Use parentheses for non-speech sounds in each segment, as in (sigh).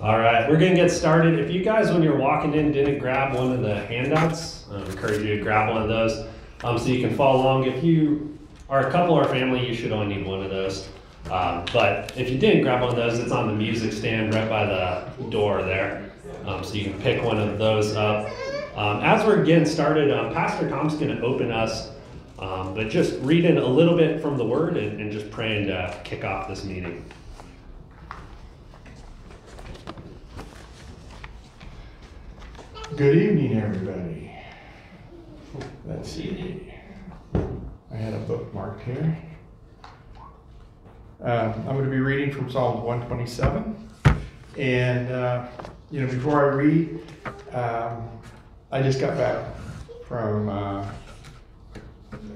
All right, we're gonna get started. If you guys, when you're walking in, didn't grab one of the handouts, I encourage you to grab one of those um, so you can follow along. If you are a couple or family, you should only need one of those. Um, but if you didn't grab one of those, it's on the music stand right by the door there. Um, so you can pick one of those up. Um, as we're getting started, um, Pastor Tom's going to open us, um, but just reading a little bit from the Word and, and just praying to kick off this meeting. Good evening, everybody. Let's see. I had a bookmark here. Um, I'm going to be reading from Psalms 127. And, uh, you know, before I read, um, I just got back from uh,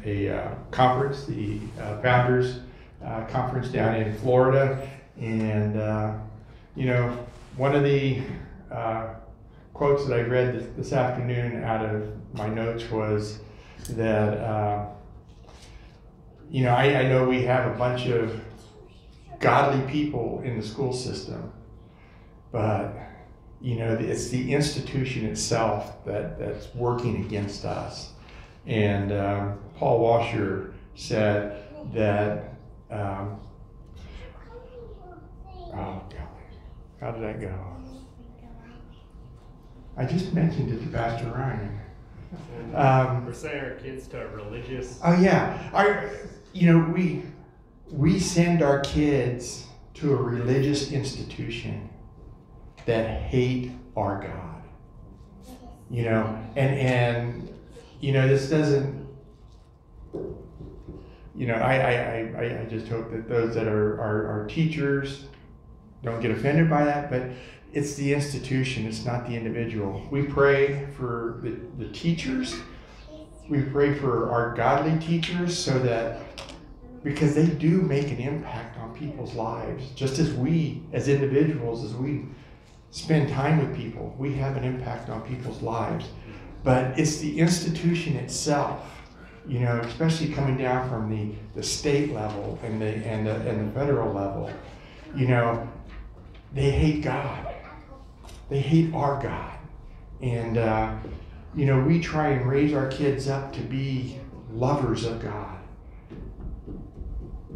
a uh, conference, the uh, Founders uh, Conference down in Florida. And, uh, you know, one of the uh, quotes that I read this, this, afternoon out of my notes was that, uh, you know, I, I, know we have a bunch of godly people in the school system, but, you know, it's the institution itself that, that's working against us. And um, Paul Washer said that, um, oh, golly, how did that go? I just mentioned it to Pastor Ryan. Um, We're sending our kids to a religious. Oh yeah, our, you know we we send our kids to a religious institution that hate our God. You know, and and you know this doesn't. You know, I I, I, I just hope that those that are, are, are teachers don't get offended by that, but it's the institution, it's not the individual. We pray for the, the teachers. We pray for our godly teachers so that because they do make an impact on people's lives, just as we, as individuals, as we spend time with people, we have an impact on people's lives. But it's the institution itself, you know, especially coming down from the, the state level and the, and, the, and the federal level, you know, they hate God they hate our God. And, uh, you know, we try and raise our kids up to be lovers of God.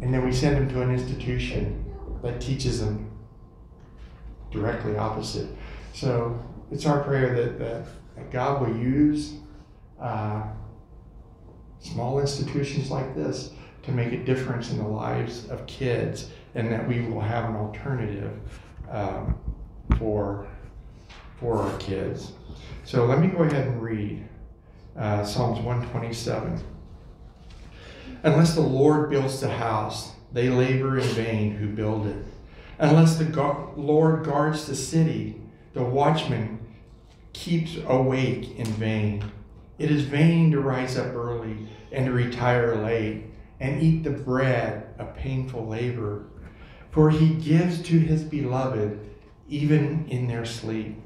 And then we send them to an institution that teaches them directly opposite. So it's our prayer that, that, that God will use uh, small institutions like this to make a difference in the lives of kids and that we will have an alternative um, for for our kids. So let me go ahead and read uh, Psalms 127. Unless the Lord builds the house, they labor in vain who build it. Unless the Lord guards the city, the watchman keeps awake in vain. It is vain to rise up early and to retire late and eat the bread of painful labor. For he gives to his beloved even in their sleep.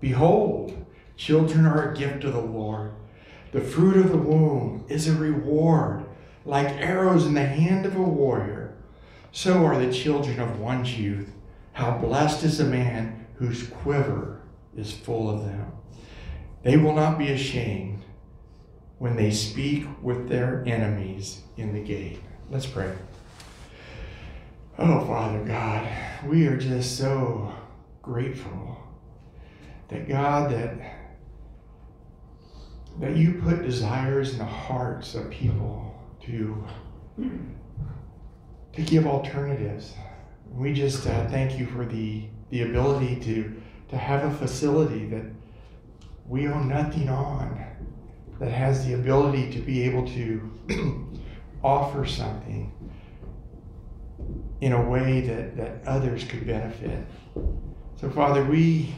Behold, children are a gift of the Lord. The fruit of the womb is a reward, like arrows in the hand of a warrior. So are the children of one's youth. How blessed is the man whose quiver is full of them. They will not be ashamed when they speak with their enemies in the gate. Let's pray. Oh, Father God, we are just so grateful that God, that that you put desires in the hearts of people to to give alternatives. We just uh, thank you for the the ability to to have a facility that we own nothing on, that has the ability to be able to (clears throat) offer something in a way that, that others could benefit. So, Father, we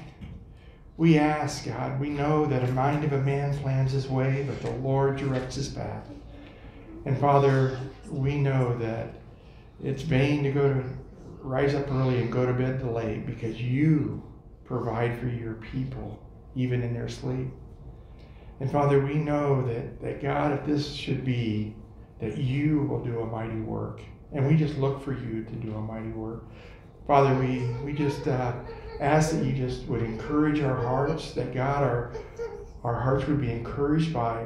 we ask, God, we know that a mind of a man plans his way, but the Lord directs his path. And Father, we know that it's vain to go to rise up early and go to bed late because you provide for your people, even in their sleep. And Father, we know that, that God, if this should be, that you will do a mighty work And we just look for you to do a mighty work. Father, we, we just uh, ask that you just would encourage our hearts, that God, our, our hearts would be encouraged by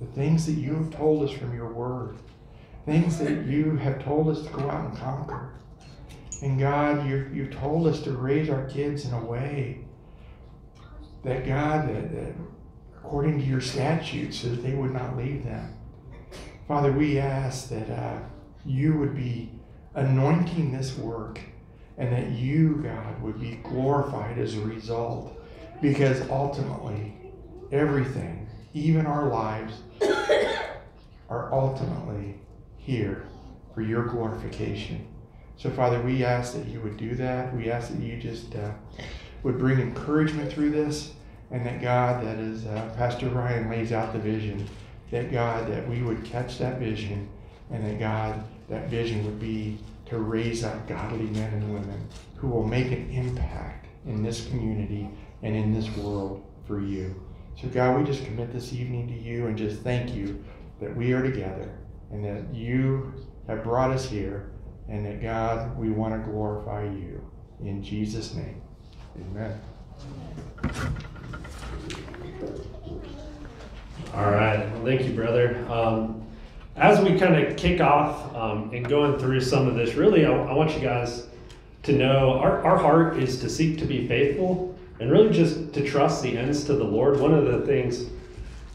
the things that you have told us from your word, things that you have told us to go out and conquer. And God, you, you told us to raise our kids in a way that God, that, that according to your statutes, that they would not leave them. Father, we ask that uh, you would be anointing this work and that you, God, would be glorified as a result. Because ultimately, everything, even our lives, are ultimately here for your glorification. So, Father, we ask that you would do that. We ask that you just uh, would bring encouragement through this, and that God, that is, uh, Pastor Ryan lays out the vision, that God, that we would catch that vision, and that God, that vision would be to raise up godly men and women who will make an impact in this community and in this world for you. So, God, we just commit this evening to you and just thank you that we are together and that you have brought us here and that, God, we want to glorify you. In Jesus' name, amen. All right. Well, thank you, brother. Um, as we kind of kick off um, and going through some of this, really, I, I, want you guys to know our, our heart is to seek to be faithful and really just to trust the ends to the Lord. One of the things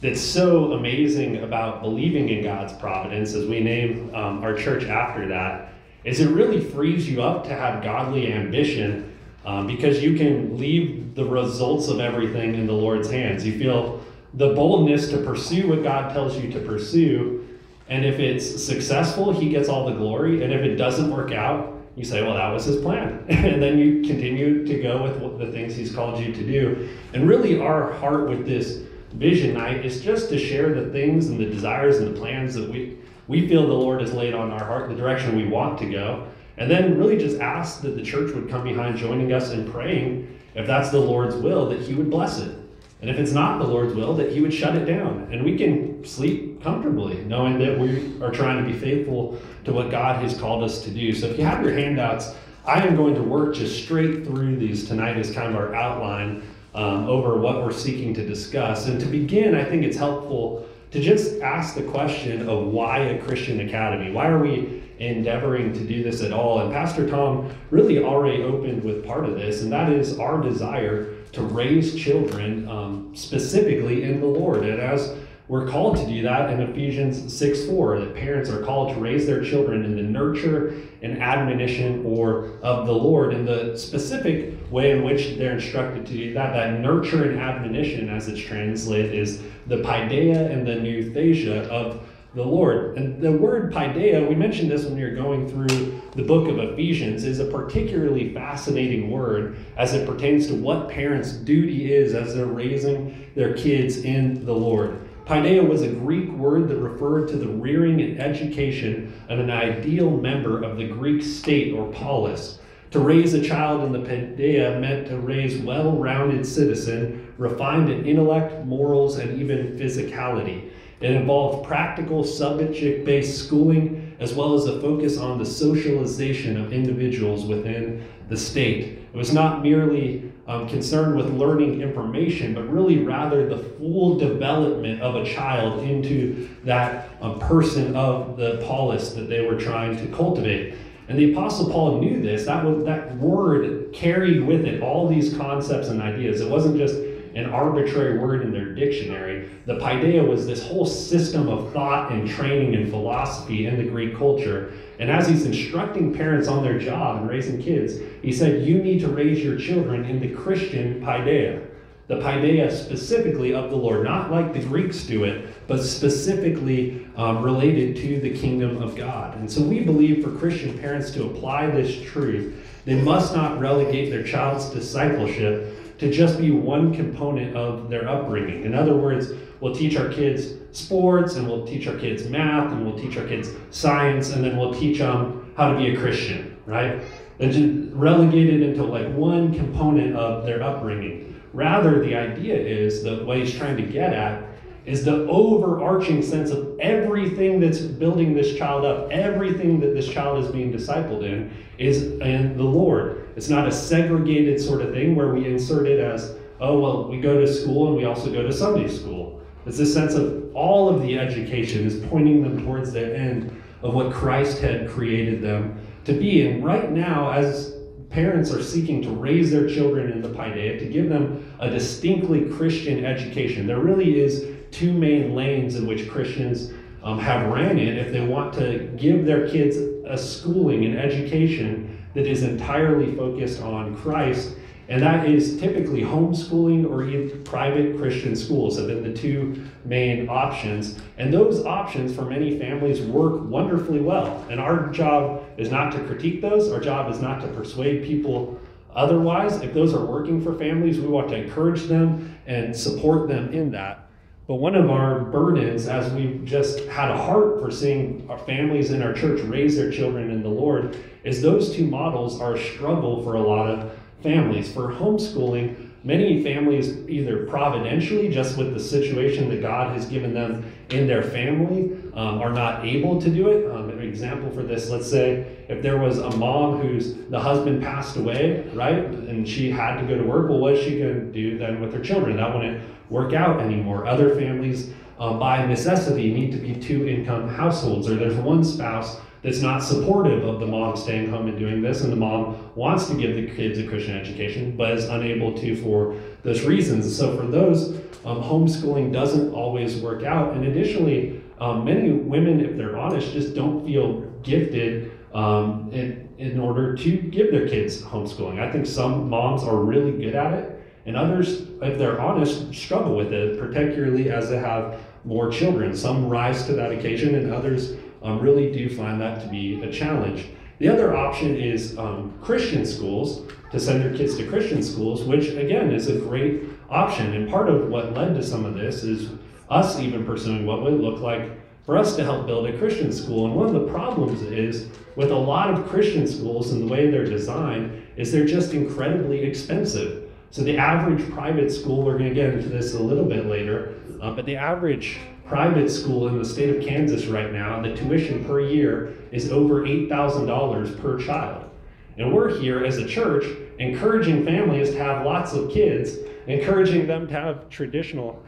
that's so amazing about believing in God's providence, as we name um, our church after that, is it really frees you up to have godly ambition um, because you can leave the results of everything in the Lord's hands. You feel the boldness to pursue what God tells you to pursue and if it's successful, he gets all the glory. And if it doesn't work out, you say, well, that was his plan. (laughs) and then you continue to go with the things he's called you to do. And really, our heart with this vision night is just to share the things and the desires and the plans that we, we feel the Lord has laid on our heart, the direction we want to go. And then really just ask that the church would come behind joining us in praying, if that's the Lord's will, that he would bless it. And if it's not the Lord's will, that He would shut it down. And we can sleep comfortably knowing that we are trying to be faithful to what God has called us to do. So if you have your handouts, I am going to work just straight through these tonight as kind of our outline um, over what we're seeking to discuss. And to begin, I think it's helpful to just ask the question of why a Christian academy? Why are we endeavoring to do this at all? And Pastor Tom really already opened with part of this, and that is our desire to raise children um, specifically in the Lord. And as we're called to do that in Ephesians 6 4, that parents are called to raise their children in the nurture and admonition or of the Lord. And the specific way in which they're instructed to do that, that nurture and admonition, as it's translated, is the paideia and the nouthesia of the Lord. And the word paideia, we mentioned this when we were going through the book of Ephesians, is a particularly fascinating word as it pertains to what parents' duty is as they're raising their kids in the Lord. Paideia was a Greek word that referred to the rearing and education of an ideal member of the Greek state or polis. To raise a child in the paideia meant to raise well-rounded citizen, refined in intellect, morals, and even physicality. It involved practical subject based schooling as well as a focus on the socialization of individuals within the state. It was not merely um, concerned with learning information, but really rather the full development of a child into that um, person of the polis that they were trying to cultivate. And the Apostle Paul knew this. That was that word carried with it all these concepts and ideas. It wasn't just an arbitrary word in their dictionary. The paideia was this whole system of thought and training and philosophy in the Greek culture. And as he's instructing parents on their job and raising kids, he said, You need to raise your children in the Christian paideia. The paideia specifically of the Lord, not like the Greeks do it, but specifically um, related to the kingdom of God. And so we believe for Christian parents to apply this truth, they must not relegate their child's discipleship to just be one component of their upbringing. In other words, we'll teach our kids sports and we'll teach our kids math and we'll teach our kids science and then we'll teach them how to be a Christian, right? And just relegated into like one component of their upbringing. Rather, the idea is that what he's trying to get at is the overarching sense of everything that's building this child up, everything that this child is being discipled in is in the Lord. It's not a segregated sort of thing where we insert it as, oh, well, we go to school and we also go to Sunday school. It's this sense of all of the education is pointing them towards the end of what Christ had created them to be. And right now, as parents are seeking to raise their children in the Paideia, to give them a distinctly Christian education, there really is two main lanes in which Christians um, have ran in if they want to give their kids a schooling and education that is entirely focused on Christ. And that is typically homeschooling or even private Christian schools have been the two main options. And those options for many families work wonderfully well. And our job is not to critique those, our job is not to persuade people otherwise. If those are working for families, we want to encourage them and support them in that. But one of our burdens, as we've just had a heart for seeing our families in our church raise their children in the Lord, is those two models are a struggle for a lot of families. For homeschooling, many families, either providentially, just with the situation that God has given them in their family, um, are not able to do it. Um, an example for this, let's say if there was a mom whose the husband passed away, right, and she had to go to work, well, what is she going to do then with her children? That wouldn't work out anymore. Other families, um, by necessity, need to be two income households, or there's one spouse that's not supportive of the mom staying home and doing this, and the mom wants to give the kids a Christian education, but is unable to for those reasons. So for those, um, homeschooling doesn't always work out. And additionally, um, many women, if they're honest, just don't feel gifted um, in, in order to give their kids homeschooling. I think some moms are really good at it, and others, if they're honest, struggle with it, particularly as they have more children. Some rise to that occasion, and others um, really do find that to be a challenge. The other option is um, Christian schools, to send their kids to Christian schools, which again is a great option. And part of what led to some of this is us even pursuing what would look like for us to help build a Christian school. And one of the problems is with a lot of Christian schools and the way they're designed is they're just incredibly expensive. So the average private school, we're going to get into this a little bit later, uh, but the average private school in the state of Kansas right now, the tuition per year is over $8,000 per child. And we're here as a church encouraging families to have lots of kids, encouraging them to have traditional.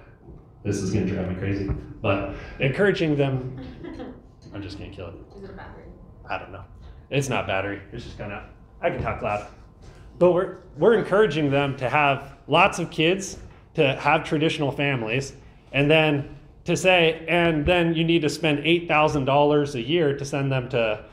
This is going to drive me crazy, but encouraging them. (laughs) I'm just going to kill it. Is it a battery? I don't know. It's not battery. It's just kind of. I can talk loud. But we're we're encouraging them to have lots of kids, to have traditional families, and then to say, and then you need to spend eight thousand dollars a year to send them to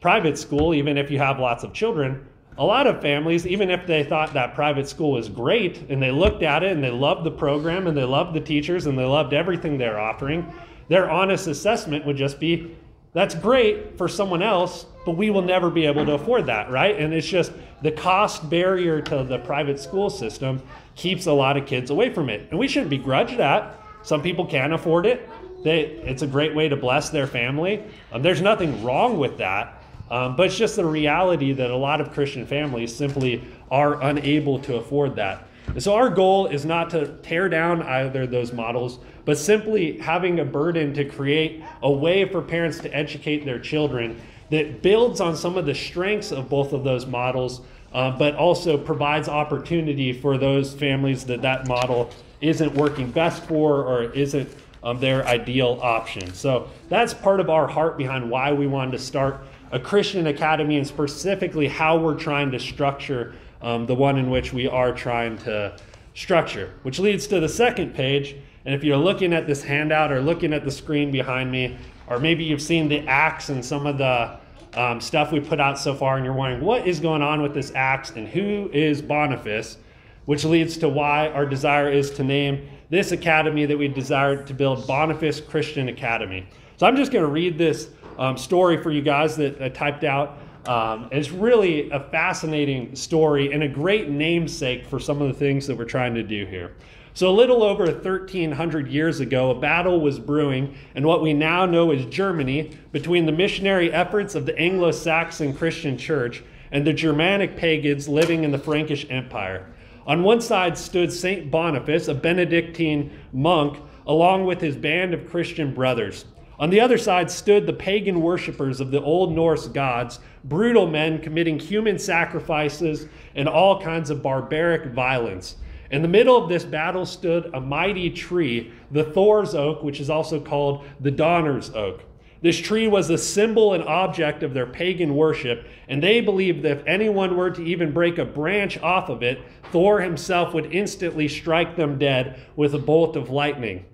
private school, even if you have lots of children. A lot of families, even if they thought that private school was great and they looked at it and they loved the program and they loved the teachers and they loved everything they're offering, their honest assessment would just be that's great for someone else, but we will never be able to afford that, right? And it's just the cost barrier to the private school system keeps a lot of kids away from it. And we shouldn't begrudge that. Some people can afford it. They, it's a great way to bless their family. Um, there's nothing wrong with that. Um, but it's just the reality that a lot of Christian families simply are unable to afford that. And so our goal is not to tear down either of those models, but simply having a burden to create a way for parents to educate their children that builds on some of the strengths of both of those models, uh, but also provides opportunity for those families that that model isn't working best for or isn't um, their ideal option. So that's part of our heart behind why we wanted to start a Christian academy and specifically how we're trying to structure um, the one in which we are trying to structure. Which leads to the second page. And if you're looking at this handout or looking at the screen behind me, or maybe you've seen the axe and some of the um, stuff we put out so far, and you're wondering what is going on with this axe and who is Boniface, which leads to why our desire is to name this academy that we desire to build Boniface Christian Academy. So I'm just going to read this um, story for you guys that I typed out. Um, it's really a fascinating story and a great namesake for some of the things that we're trying to do here. So, a little over 1300 years ago, a battle was brewing in what we now know as Germany between the missionary efforts of the Anglo Saxon Christian Church and the Germanic pagans living in the Frankish Empire. On one side stood St. Boniface, a Benedictine monk along with his band of Christian brothers. On the other side stood the pagan worshippers of the Old Norse gods, brutal men committing human sacrifices and all kinds of barbaric violence. In the middle of this battle stood a mighty tree, the Thor's oak, which is also called the Donner's oak. This tree was a symbol and object of their pagan worship, and they believed that if anyone were to even break a branch off of it, Thor himself would instantly strike them dead with a bolt of lightning.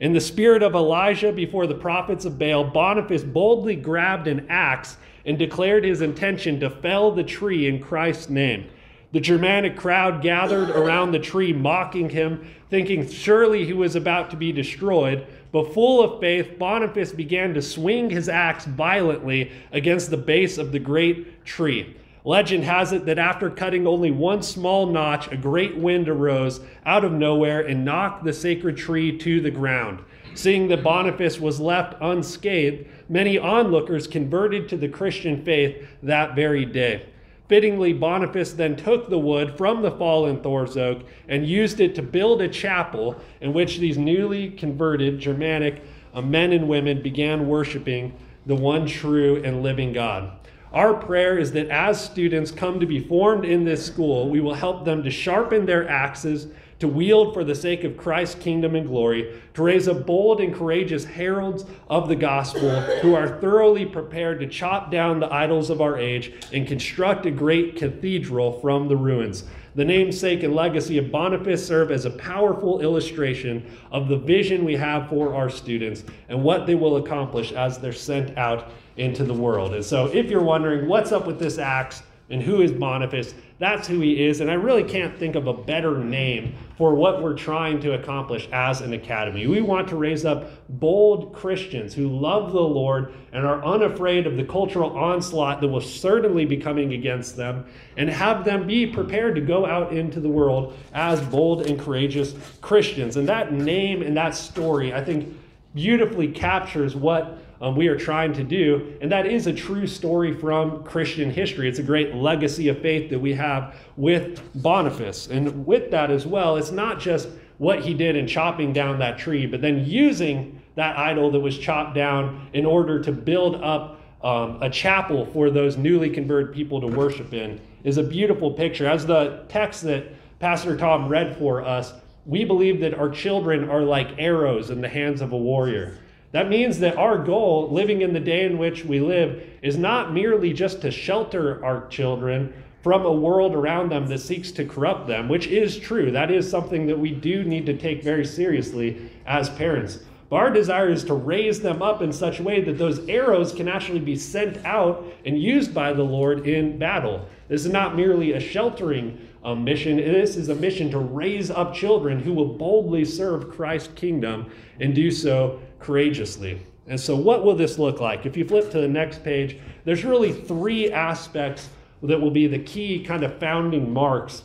In the spirit of Elijah before the prophets of Baal, Boniface boldly grabbed an axe and declared his intention to fell the tree in Christ's name. The Germanic crowd gathered around the tree, mocking him, thinking surely he was about to be destroyed. But full of faith, Boniface began to swing his axe violently against the base of the great tree. Legend has it that after cutting only one small notch, a great wind arose out of nowhere and knocked the sacred tree to the ground. Seeing that Boniface was left unscathed, many onlookers converted to the Christian faith that very day. Fittingly, Boniface then took the wood from the fallen Thor's oak and used it to build a chapel in which these newly converted Germanic uh, men and women began worshiping the one true and living God. Our prayer is that as students come to be formed in this school, we will help them to sharpen their axes to wield for the sake of Christ's kingdom and glory, to raise up bold and courageous heralds of the gospel who are thoroughly prepared to chop down the idols of our age and construct a great cathedral from the ruins. The namesake and legacy of Boniface serve as a powerful illustration of the vision we have for our students and what they will accomplish as they're sent out into the world. And so, if you're wondering what's up with this axe and who is Boniface, that's who he is. And I really can't think of a better name for what we're trying to accomplish as an academy. We want to raise up bold Christians who love the Lord and are unafraid of the cultural onslaught that will certainly be coming against them, and have them be prepared to go out into the world as bold and courageous Christians. And that name and that story, I think, beautifully captures what um, we are trying to do. And that is a true story from Christian history. It's a great legacy of faith that we have with Boniface. And with that as well, it's not just what he did in chopping down that tree, but then using that idol that was chopped down in order to build up um, a chapel for those newly converted people to worship in is a beautiful picture. As the text that Pastor Tom read for us, we believe that our children are like arrows in the hands of a warrior. That means that our goal, living in the day in which we live, is not merely just to shelter our children from a world around them that seeks to corrupt them, which is true. That is something that we do need to take very seriously as parents. But our desire is to raise them up in such a way that those arrows can actually be sent out and used by the Lord in battle. This is not merely a sheltering um, mission, this is a mission to raise up children who will boldly serve Christ's kingdom and do so courageously. And so, what will this look like? If you flip to the next page, there's really three aspects that will be the key kind of founding marks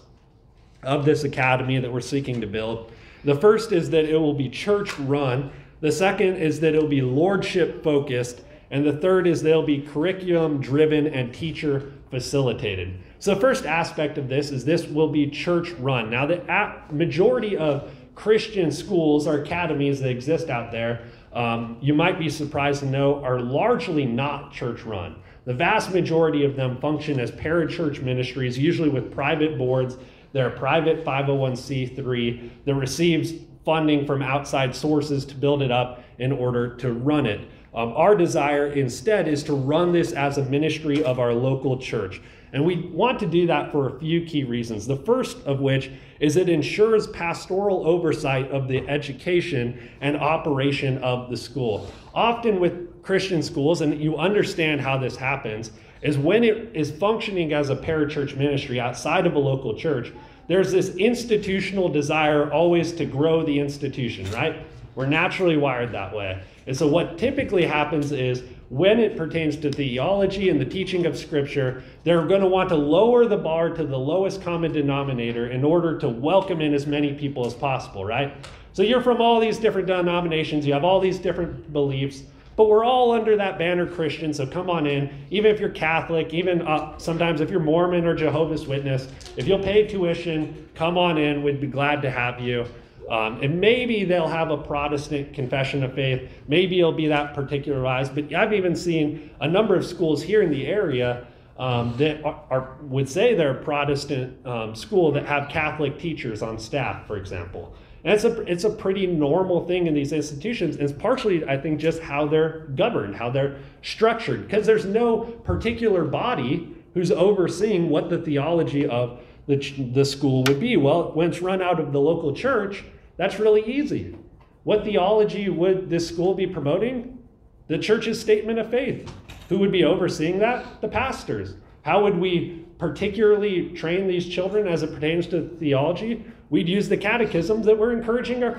of this academy that we're seeking to build. The first is that it will be church run, the second is that it will be lordship focused, and the third is they'll be curriculum driven and teacher facilitated. So, the first aspect of this is this will be church run. Now, the majority of Christian schools or academies that exist out there um, you might be surprised to know, are largely not church run. The vast majority of them function as parachurch ministries, usually with private boards. They're a private 501c3 that receives funding from outside sources to build it up in order to run it. Um, our desire instead is to run this as a ministry of our local church. And we want to do that for a few key reasons. The first of which is it ensures pastoral oversight of the education and operation of the school. Often with Christian schools, and you understand how this happens, is when it is functioning as a parachurch ministry outside of a local church, there's this institutional desire always to grow the institution, right? We're naturally wired that way. And so, what typically happens is when it pertains to theology and the teaching of Scripture, they're going to want to lower the bar to the lowest common denominator in order to welcome in as many people as possible, right? So you're from all these different denominations, you have all these different beliefs, but we're all under that banner Christian, so come on in. Even if you're Catholic, even uh, sometimes if you're Mormon or Jehovah's Witness, if you'll pay tuition, come on in. We'd be glad to have you. Um, and maybe they'll have a Protestant confession of faith. Maybe it'll be that particularized. But I've even seen a number of schools here in the area um, that are, are, would say they're a Protestant um, school that have Catholic teachers on staff, for example. And it's a, it's a pretty normal thing in these institutions. And it's partially, I think, just how they're governed, how they're structured, because there's no particular body who's overseeing what the theology of the, the school would be. Well, when it's run out of the local church, that's really easy. What theology would this school be promoting? The church's statement of faith. Who would be overseeing that? The pastors. How would we particularly train these children as it pertains to theology? We'd use the catechisms that we're encouraging our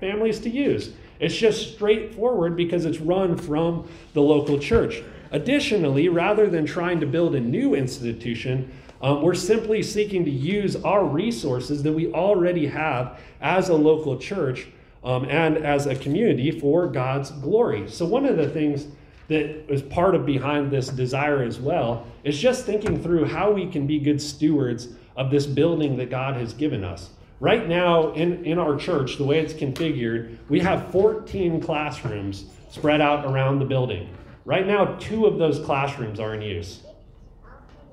families to use. It's just straightforward because it's run from the local church. Additionally, rather than trying to build a new institution, um, we're simply seeking to use our resources that we already have as a local church um, and as a community for God's glory. So, one of the things that is part of behind this desire as well is just thinking through how we can be good stewards of this building that God has given us. Right now, in, in our church, the way it's configured, we have 14 classrooms spread out around the building. Right now, two of those classrooms are in use.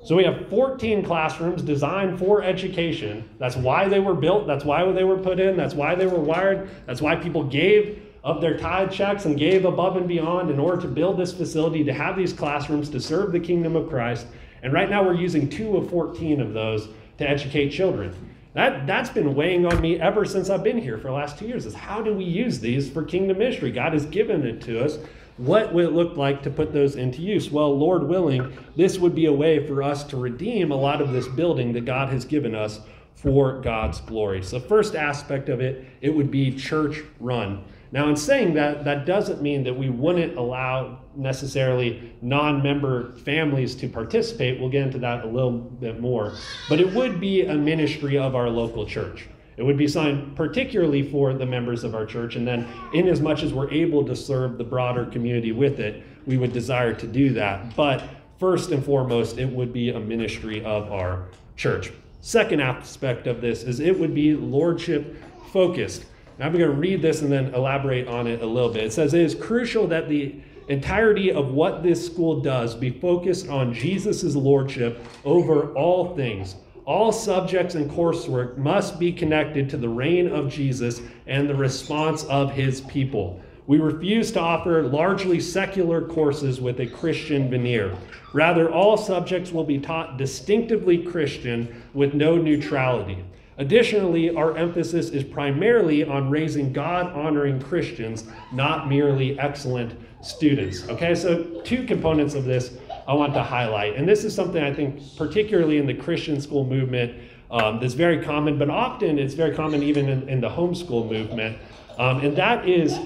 So we have 14 classrooms designed for education. That's why they were built. That's why they were put in. That's why they were wired. That's why people gave of their tithe checks and gave above and beyond in order to build this facility, to have these classrooms, to serve the kingdom of Christ. And right now we're using two of 14 of those to educate children. That, that's been weighing on me ever since I've been here for the last two years is how do we use these for kingdom ministry? God has given it to us. What would it look like to put those into use? Well, Lord willing, this would be a way for us to redeem a lot of this building that God has given us for God's glory. So, first aspect of it, it would be church run. Now, in saying that, that doesn't mean that we wouldn't allow necessarily non member families to participate. We'll get into that a little bit more. But it would be a ministry of our local church. It would be signed particularly for the members of our church, and then, in as much as we're able to serve the broader community with it, we would desire to do that. But first and foremost, it would be a ministry of our church. Second aspect of this is it would be lordship focused. Now, I'm going to read this and then elaborate on it a little bit. It says, It is crucial that the entirety of what this school does be focused on Jesus' lordship over all things all subjects and coursework must be connected to the reign of Jesus and the response of his people. We refuse to offer largely secular courses with a Christian veneer. Rather, all subjects will be taught distinctively Christian with no neutrality. Additionally, our emphasis is primarily on raising God honoring Christians, not merely excellent students. Okay, so two components of this I want to highlight. And this is something I think, particularly in the Christian school movement, um, that's very common, but often it's very common even in, in the homeschool movement. Um, and that is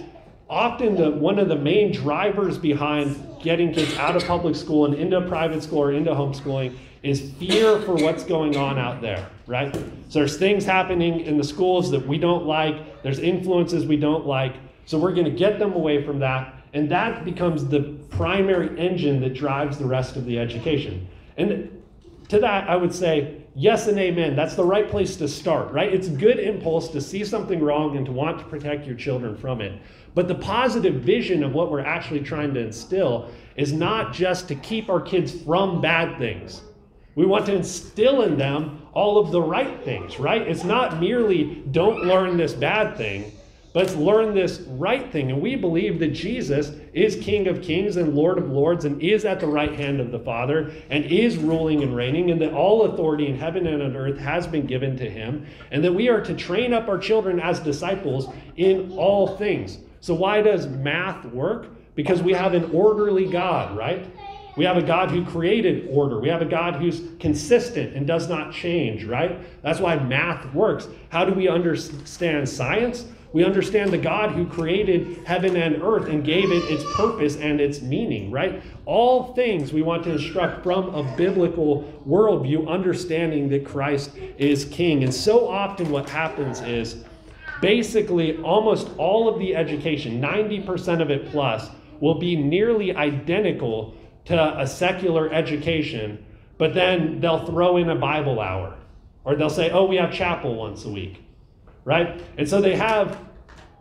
often the, one of the main drivers behind getting kids out of public school and into private school or into homeschooling is fear for what's going on out there, right? So there's things happening in the schools that we don't like, there's influences we don't like. So we're going to get them away from that and that becomes the primary engine that drives the rest of the education. And to that, I would say, yes and amen. That's the right place to start, right? It's a good impulse to see something wrong and to want to protect your children from it. But the positive vision of what we're actually trying to instill is not just to keep our kids from bad things. We want to instill in them all of the right things, right? It's not merely don't learn this bad thing, Let's learn this right thing. And we believe that Jesus is King of kings and Lord of lords and is at the right hand of the Father and is ruling and reigning, and that all authority in heaven and on earth has been given to him, and that we are to train up our children as disciples in all things. So, why does math work? Because we have an orderly God, right? We have a God who created order. We have a God who's consistent and does not change, right? That's why math works. How do we understand science? We understand the God who created heaven and earth and gave it its purpose and its meaning, right? All things we want to instruct from a biblical worldview, understanding that Christ is king. And so often what happens is basically almost all of the education, 90% of it plus, will be nearly identical to a secular education, but then they'll throw in a Bible hour. Or they'll say, oh, we have chapel once a week right? And so they have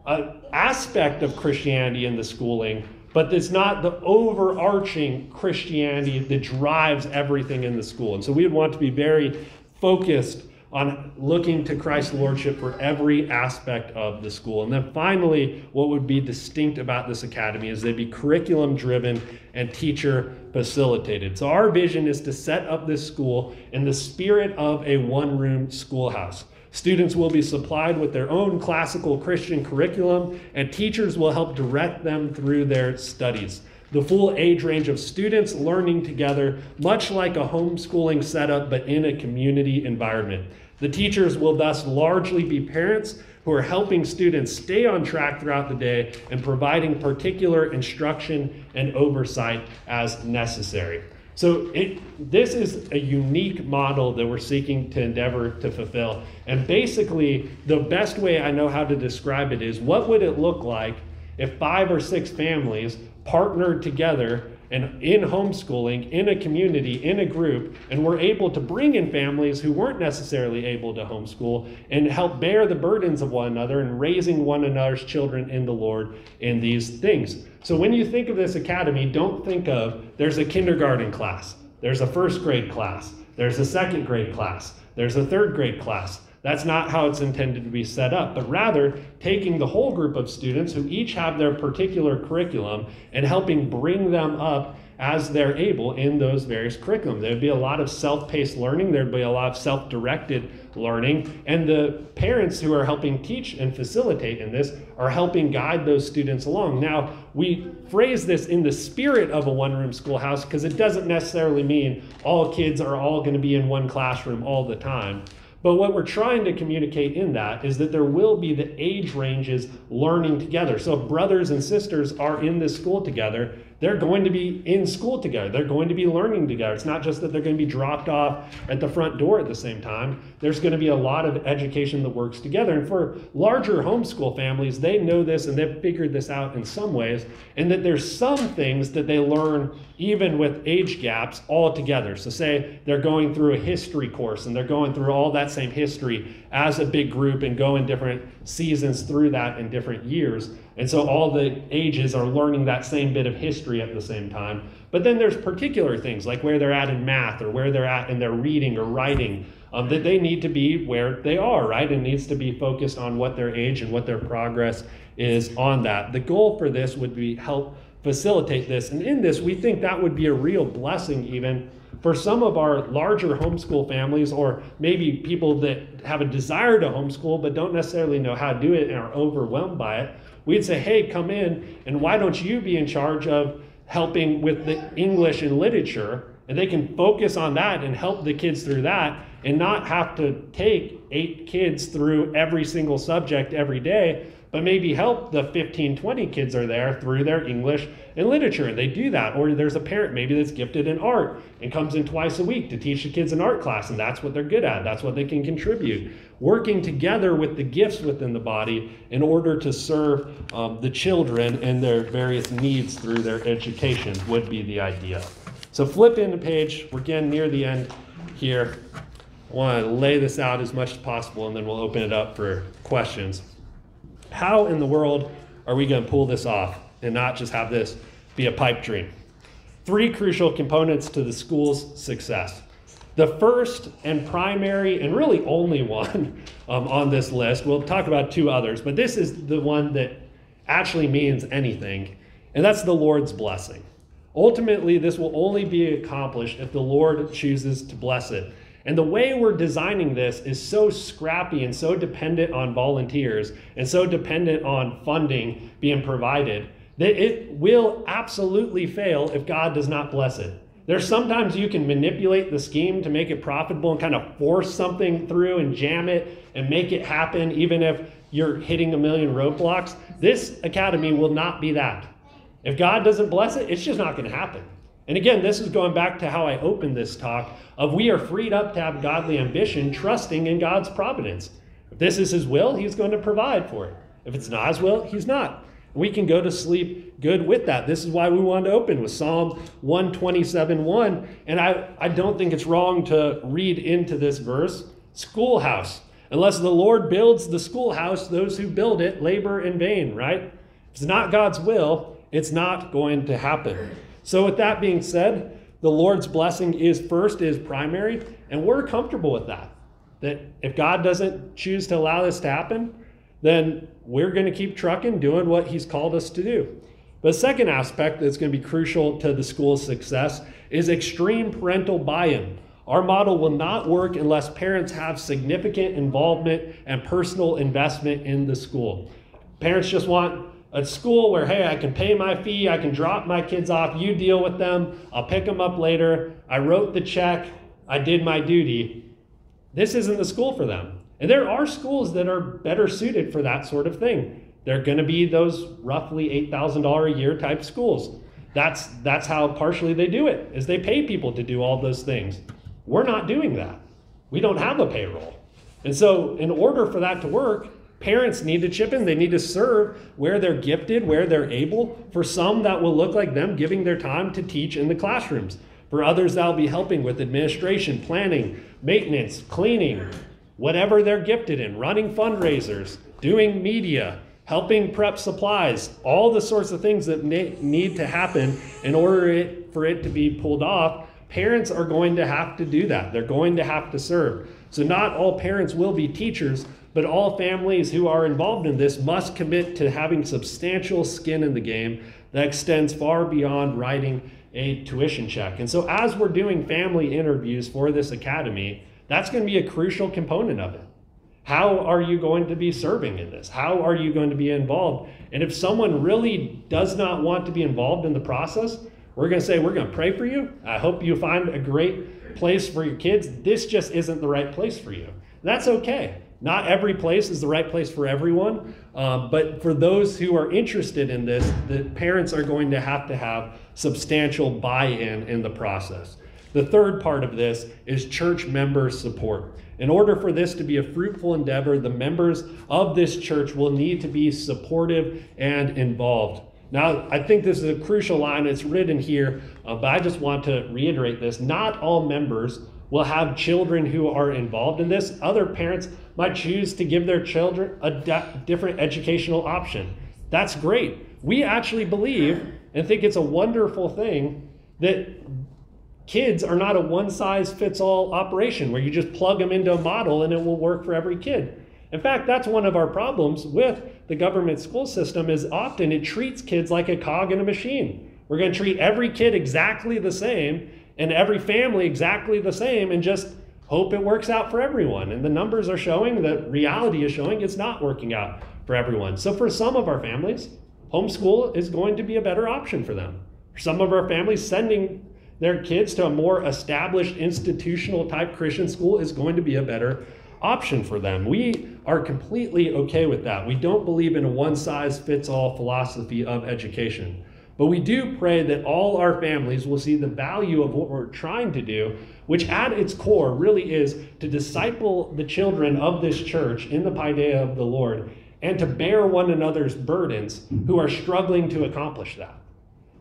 an aspect of Christianity in the schooling, but it's not the overarching Christianity that drives everything in the school. And so we would want to be very focused on looking to Christ's lordship for every aspect of the school. And then finally, what would be distinct about this academy is they'd be curriculum driven and teacher facilitated. So our vision is to set up this school in the spirit of a one room schoolhouse. Students will be supplied with their own classical Christian curriculum, and teachers will help direct them through their studies. The full age range of students learning together, much like a homeschooling setup, but in a community environment. The teachers will thus largely be parents who are helping students stay on track throughout the day and providing particular instruction and oversight as necessary. So it, this is a unique model that we're seeking to endeavor to fulfill. And basically, the best way I know how to describe it is what would it look like if five or six families partnered together and in homeschooling, in a community, in a group, and we're able to bring in families who weren't necessarily able to homeschool and help bear the burdens of one another and raising one another's children in the Lord in these things. So when you think of this academy, don't think of there's a kindergarten class, there's a first grade class, there's a second grade class, there's a third grade class. That's not how it's intended to be set up, but rather taking the whole group of students who each have their particular curriculum and helping bring them up as they're able in those various curriculum. There'd be a lot of self-paced learning, there'd be a lot of self-directed learning, and the parents who are helping teach and facilitate in this are helping guide those students along. Now, we phrase this in the spirit of a one-room schoolhouse because it doesn't necessarily mean all kids are all going to be in one classroom all the time. But what we're trying to communicate in that is that there will be the age ranges learning together. So if brothers and sisters are in this school together, they're going to be in school together. They're going to be learning together. It's not just that they're going to be dropped off at the front door at the same time. There's going to be a lot of education that works together. And for larger homeschool families, they know this and they've figured this out in some ways, and that there's some things that they learn even with age gaps all together. So, say they're going through a history course and they're going through all that same history as a big group and going different seasons through that in different years. And so all the ages are learning that same bit of history at the same time. But then there's particular things like where they're at in math or where they're at in their reading or writing um, that they need to be where they are, right? And needs to be focused on what their age and what their progress is on that. The goal for this would be help facilitate this. And in this, we think that would be a real blessing even for some of our larger homeschool families, or maybe people that have a desire to homeschool but don't necessarily know how to do it and are overwhelmed by it, we'd say, hey, come in, and why don't you be in charge of helping with the English and literature? And they can focus on that and help the kids through that and not have to take eight kids through every single subject every day but maybe help the 15, 20 kids are there through their English and literature. And they do that. Or there's a parent maybe that's gifted in art and comes in twice a week to teach the kids an art class, and that's what they're good at. That's what they can contribute. Working together with the gifts within the body in order to serve um, the children and their various needs through their education would be the idea. So flip into page, we're getting near the end here. I want to lay this out as much as possible, and then we'll open it up for questions how in the world are we going to pull this off and not just have this be a pipe dream? Three crucial components to the school's success. The first and primary, and really only one (laughs) um, on this list, we'll talk about two others, but this is the one that actually means anything, and that's the Lord's blessing. Ultimately, this will only be accomplished if the Lord chooses to bless it. And the way we're designing this is so scrappy and so dependent on volunteers and so dependent on funding being provided that it will absolutely fail if God does not bless it. There's sometimes you can manipulate the scheme to make it profitable and kind of force something through and jam it and make it happen, even if you're hitting a million roadblocks. This academy will not be that. If God doesn't bless it, it's just not going to happen. And again, this is going back to how I opened this talk of we are freed up to have godly ambition, trusting in God's providence. If this is his will, he's going to provide for it. If it's not his will, he's not. We can go to sleep good with that. This is why we wanted to open with Psalm 127 1. And I, I don't think it's wrong to read into this verse schoolhouse. Unless the Lord builds the schoolhouse, those who build it labor in vain, right? If it's not God's will, it's not going to happen. So, with that being said, the Lord's blessing is first, is primary, and we're comfortable with that. That if God doesn't choose to allow this to happen, then we're going to keep trucking, doing what He's called us to do. But the second aspect that's going to be crucial to the school's success is extreme parental buy in. Our model will not work unless parents have significant involvement and personal investment in the school. Parents just want a school where, hey, I can pay my fee, I can drop my kids off, you deal with them, I'll pick them up later. I wrote the check, I did my duty. This isn't the school for them. And there are schools that are better suited for that sort of thing. They're going to be those roughly $8,000 a year type schools. That's, that's how partially they do it, is they pay people to do all those things. We're not doing that. We don't have a payroll. And so, in order for that to work, parents need to chip in. They need to serve where they're gifted, where they're able. For some, that will look like them giving their time to teach in the classrooms. For others, that'll be helping with administration, planning, maintenance, cleaning, whatever they're gifted in, running fundraisers, doing media, helping prep supplies, all the sorts of things that need to happen in order for it to be pulled off Parents are going to have to do that. They're going to have to serve. So, not all parents will be teachers, but all families who are involved in this must commit to having substantial skin in the game that extends far beyond writing a tuition check. And so, as we're doing family interviews for this academy, that's going to be a crucial component of it. How are you going to be serving in this? How are you going to be involved? And if someone really does not want to be involved in the process, we're going to say, we're going to pray for you. I hope you find a great place for your kids. This just isn't the right place for you. That's okay. Not every place is the right place for everyone, um, but for those who are interested in this, the parents are going to have to have substantial buy in in the process. The third part of this is church member support. In order for this to be a fruitful endeavor, the members of this church will need to be supportive and involved. Now, I think this is a crucial line. It's written here, uh, but I just want to reiterate this. Not all members will have children who are involved in this. Other parents might choose to give their children a different educational option. That's great. We actually believe and think it's a wonderful thing that kids are not a one size fits all operation where you just plug them into a model and it will work for every kid. In fact, that's one of our problems with the government school system is often it treats kids like a cog in a machine. We're going to treat every kid exactly the same and every family exactly the same and just hope it works out for everyone. And the numbers are showing that reality is showing it's not working out for everyone. So for some of our families, homeschool is going to be a better option for them. For some of our families, sending their kids to a more established institutional type Christian school is going to be a better option for them. We are completely okay with that. We don't believe in a one size fits all philosophy of education. But we do pray that all our families will see the value of what we're trying to do, which at its core really is to disciple the children of this church in the paideia of the Lord and to bear one another's burdens who are struggling to accomplish that.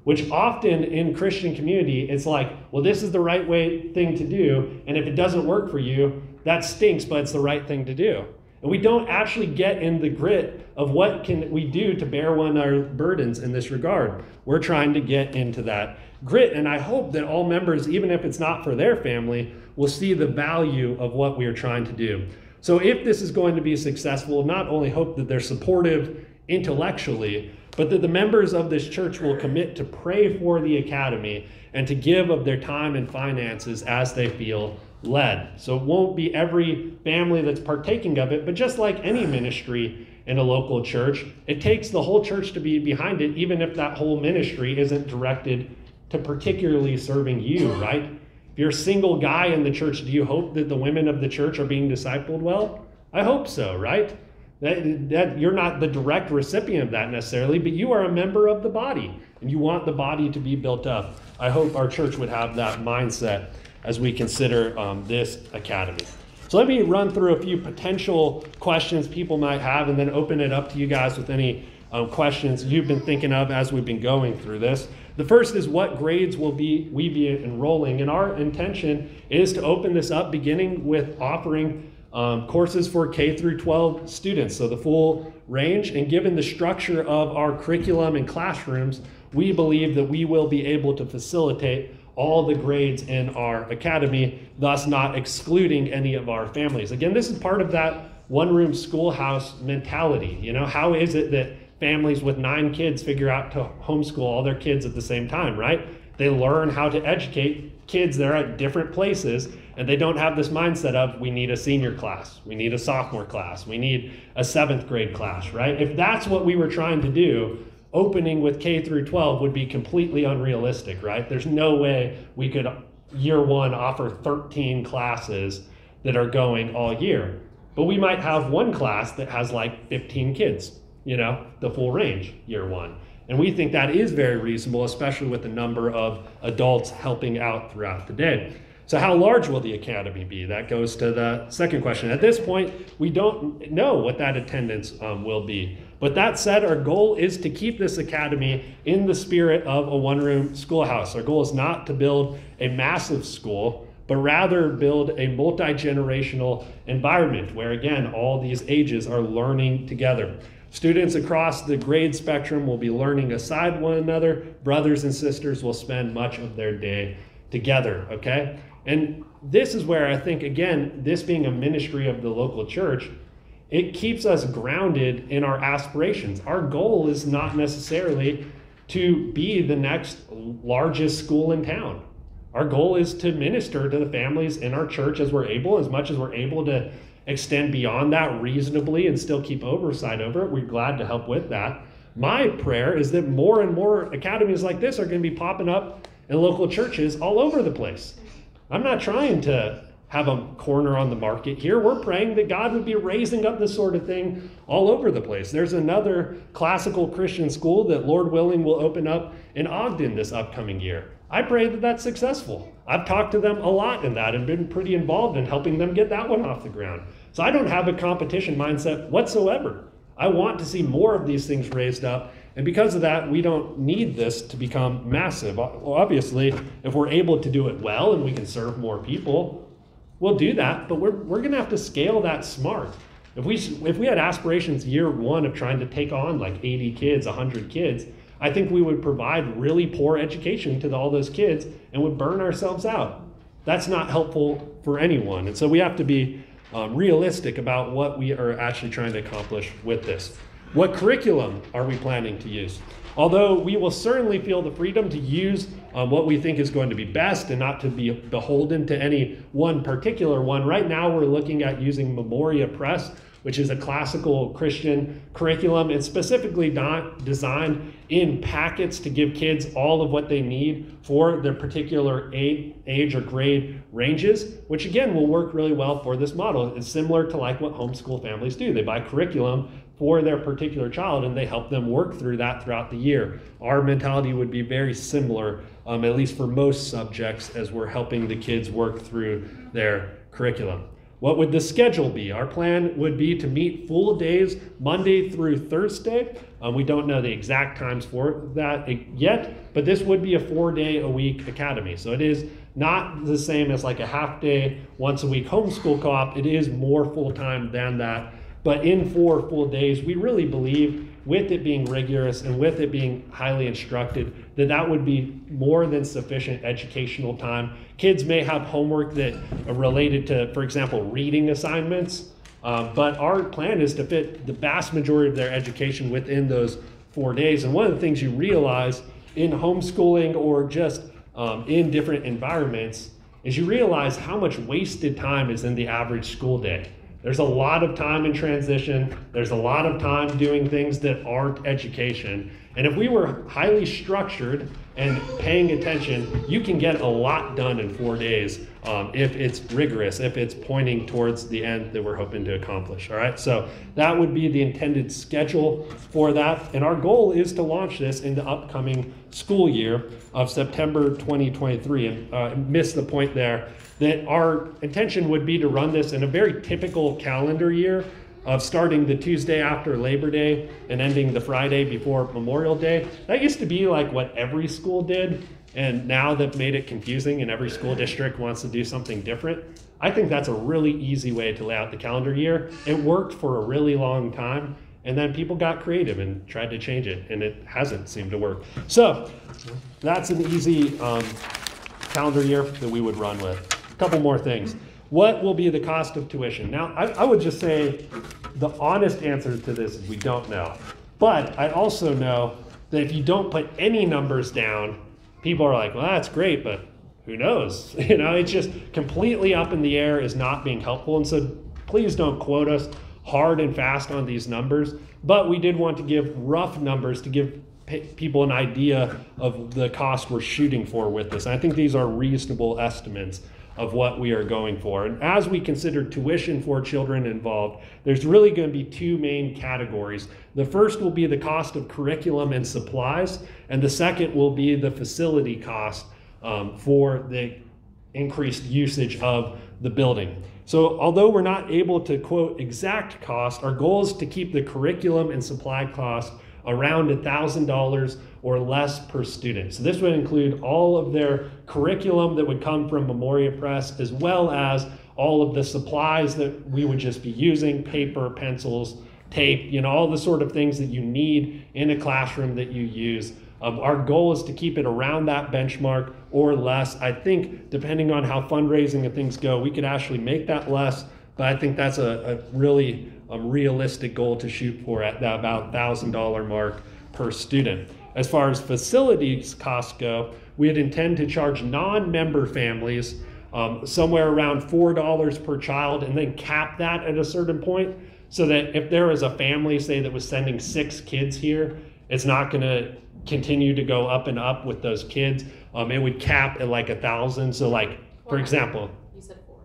Which often in Christian community, it's like, well, this is the right way thing to do, and if it doesn't work for you, that stinks, but it's the right thing to do. And we don't actually get in the grit of what can we do to bear one our burdens in this regard. We're trying to get into that grit, and I hope that all members, even if it's not for their family, will see the value of what we are trying to do. So if this is going to be successful, not only hope that they're supportive intellectually, but that the members of this church will commit to pray for the academy and to give of their time and finances as they feel led. So it won't be every family that's partaking of it, but just like any ministry in a local church, it takes the whole church to be behind it, even if that whole ministry isn't directed to particularly serving you, right? If you're a single guy in the church, do you hope that the women of the church are being discipled well? I hope so, right? That, that you're not the direct recipient of that necessarily, but you are a member of the body and you want the body to be built up. I hope our church would have that mindset as we consider um, this academy. So let me run through a few potential questions people might have and then open it up to you guys with any um, questions you've been thinking of as we've been going through this. The first is what grades will be we be enrolling, and our intention is to open this up beginning with offering um, courses for K through 12 students, so the full range. And given the structure of our curriculum and classrooms, we believe that we will be able to facilitate all the grades in our academy, thus not excluding any of our families. Again, this is part of that one room schoolhouse mentality. You know, how is it that families with nine kids figure out to homeschool all their kids at the same time, right? They learn how to educate kids that are at different places and they don't have this mindset of we need a senior class, we need a sophomore class, we need a seventh grade class, right? If that's what we were trying to do, opening with K through 12 would be completely unrealistic, right? There's no way we could year one offer 13 classes that are going all year. But we might have one class that has like 15 kids, you know, the full range year one. And we think that is very reasonable, especially with the number of adults helping out throughout the day. So, how large will the academy be? That goes to the second question. At this point, we don't know what that attendance um, will be. But that said, our goal is to keep this academy in the spirit of a one room schoolhouse. Our goal is not to build a massive school, but rather build a multi generational environment where, again, all these ages are learning together. Students across the grade spectrum will be learning aside one another. Brothers and sisters will spend much of their day together, okay? And this is where I think, again, this being a ministry of the local church, it keeps us grounded in our aspirations. Our goal is not necessarily to be the next largest school in town. Our goal is to minister to the families in our church as we're able, as much as we're able to extend beyond that reasonably and still keep oversight over it. We're glad to help with that. My prayer is that more and more academies like this are going to be popping up in local churches all over the place. I'm not trying to have a corner on the market here. We're praying that God would be raising up this sort of thing all over the place. There's another classical Christian school that, Lord willing, will open up in Ogden this upcoming year. I pray that that's successful. I've talked to them a lot in that and been pretty involved in helping them get that one off the ground. So I don't have a competition mindset whatsoever. I want to see more of these things raised up. And because of that, we don't need this to become massive. Obviously, if we're able to do it well and we can serve more people, we'll do that, but we're, we're going to have to scale that smart. If we, if we had aspirations year one of trying to take on like 80 kids, 100 kids, I think we would provide really poor education to all those kids and would burn ourselves out. That's not helpful for anyone. And so we have to be um, realistic about what we are actually trying to accomplish with this. What curriculum are we planning to use? Although we will certainly feel the freedom to use what we think is going to be best and not to be beholden to any one particular one. Right now, we're looking at using Memoria Press, which is a classical Christian curriculum. It's specifically not designed in packets to give kids all of what they need for their particular age or grade ranges, which again will work really well for this model. It's similar to like what homeschool families do. They buy curriculum for their particular child and they help them work through that throughout the year. Our mentality would be very similar, um, at least for most subjects, as we're helping the kids work through their curriculum. What would the schedule be? Our plan would be to meet full days Monday through Thursday. Um, we don't know the exact times for that yet, but this would be a four day a week academy. So it is not the same as like a half day, once a week homeschool co op. It is more full time than that but in four full days, we really believe, with it being rigorous and with it being highly instructed, that that would be more than sufficient educational time. Kids may have homework that are related to, for example, reading assignments, uh, but our plan is to fit the vast majority of their education within those four days. And one of the things you realize in homeschooling or just um, in different environments is you realize how much wasted time is in the average school day. There's a lot of time in transition. There's a lot of time doing things that aren't education. And if we were highly structured and paying attention, you can get a lot done in four days um, if it's rigorous, if it's pointing towards the end that we're hoping to accomplish. All right, so that would be the intended schedule for that. And our goal is to launch this in the upcoming school year of September 2023. And uh, miss the point there that our intention would be to run this in a very typical calendar year of starting the Tuesday after Labor Day and ending the Friday before Memorial Day. That used to be like what every school did. and now they've made it confusing and every school district wants to do something different. I think that's a really easy way to lay out the calendar year. It worked for a really long time, and then people got creative and tried to change it, and it hasn't seemed to work. So that's an easy um, calendar year that we would run with. Couple more things. What will be the cost of tuition? Now, I, I would just say the honest answer to this is we don't know. But I also know that if you don't put any numbers down, people are like, well, that's great, but who knows? (laughs) You know, it's just completely up in the air is not being helpful. And so please don't quote us hard and fast on these numbers. But we did want to give rough numbers to give people an idea of the cost we're shooting for with this. And I think these are reasonable estimates of what we are going for. And as we consider tuition for children involved, there's really going to be two main categories. The first will be the cost of curriculum and supplies, and the second will be the facility cost um, for the increased usage of the building. So, although we're not able to quote exact cost, our goal is to keep the curriculum and supply cost around $1,000 or less per student. So this would include all of their curriculum that would come from Memoria Press, as well as all of the supplies that we would just be using, paper, pencils, tape, you know, all the sort of things that you need in a classroom that you use. Um, our goal is to keep it around that benchmark or less. I think depending on how fundraising and things go, we could actually make that less, but I think that's a, a really a realistic goal to shoot for at that about $1,000 mark per student. As far as facilities costs go, we'd intend to charge non-member families um, somewhere around $4 per child and then cap that at a certain point so that if there was a family, say, that was sending six kids here, it's not going to continue to go up and up with those kids. Um, it would cap at like a thousand. So, like, for example, You said four.